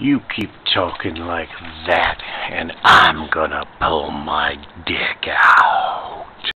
You keep talking like that, and I'm gonna pull my dick out.